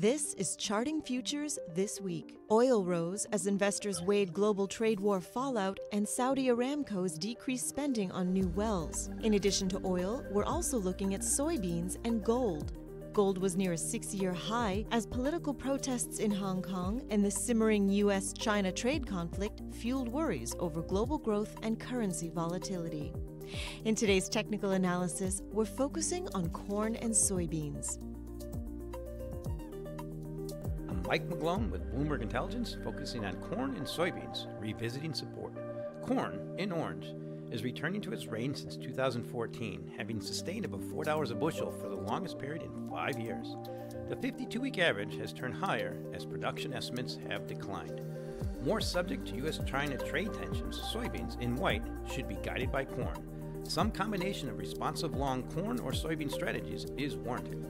This is Charting Futures This Week. Oil rose as investors weighed global trade war fallout and Saudi Aramco's decreased spending on new wells. In addition to oil, we're also looking at soybeans and gold. Gold was near a six year high as political protests in Hong Kong and the simmering US China trade conflict fueled worries over global growth and currency volatility. In today's technical analysis, we're focusing on corn and soybeans. Mike McGlone with Bloomberg Intelligence, focusing on corn and soybeans, revisiting support. Corn, in orange, is returning to its range since 2014, having sustained above $4 a bushel for the longest period in five years. The 52 week average has turned higher as production estimates have declined. More subject to U.S. China trade tensions, soybeans, in white, should be guided by corn. Some combination of responsive long corn or soybean strategies is warranted.